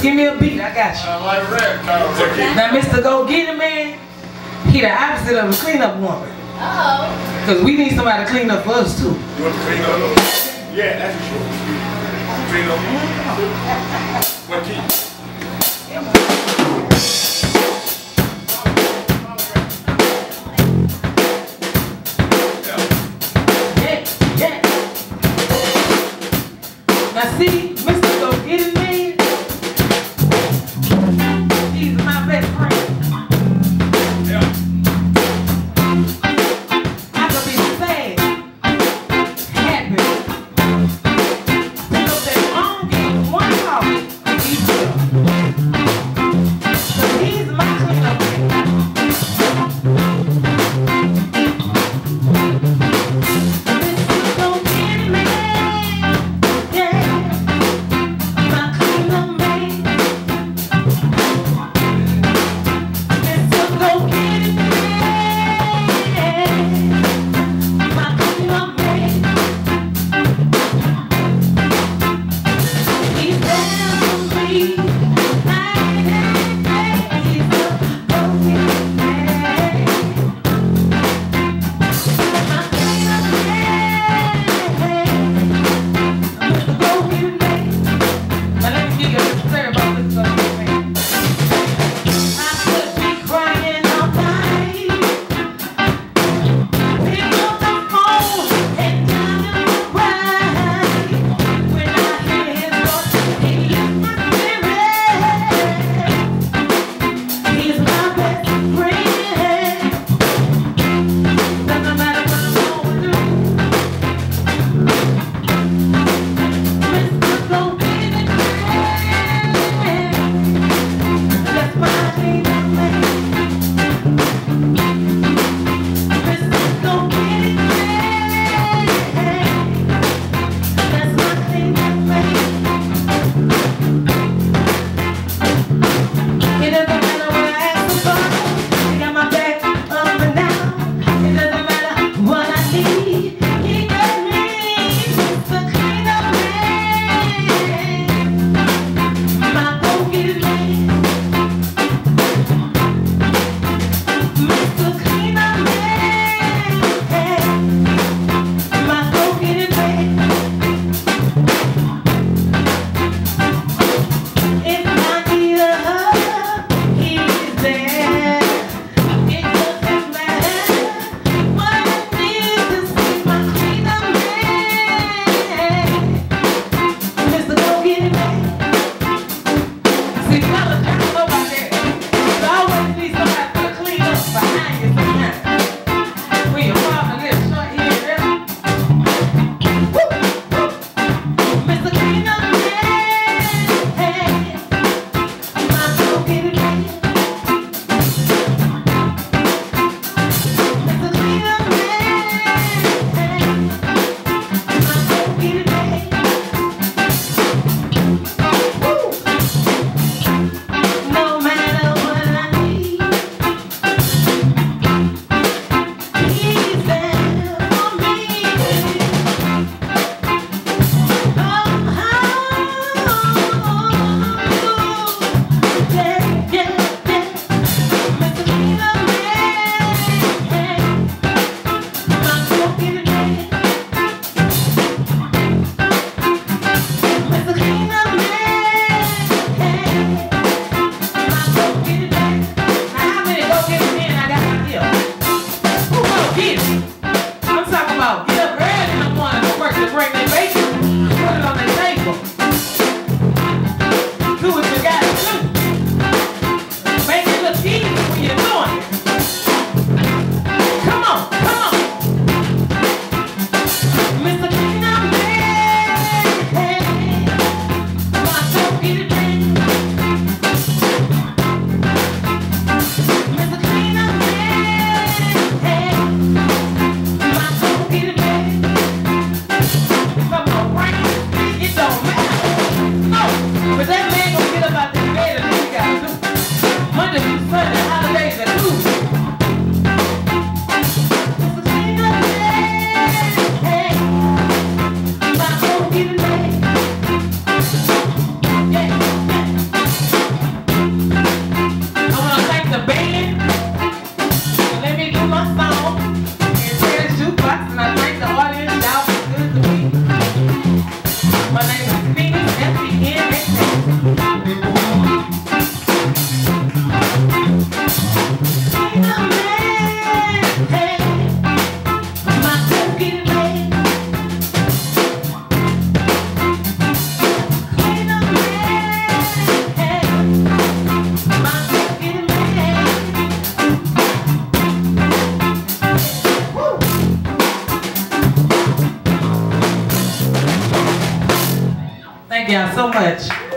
Just give me a beat, I got you. I like rap, Kyle. Now, Mr. Go Get It Man, he the opposite of a cleanup woman. Oh. Cause we need somebody to clean up for us too. You want to clean up? Yeah, that's for sure. Clean up. What key? Bye. bring the bacon. Much.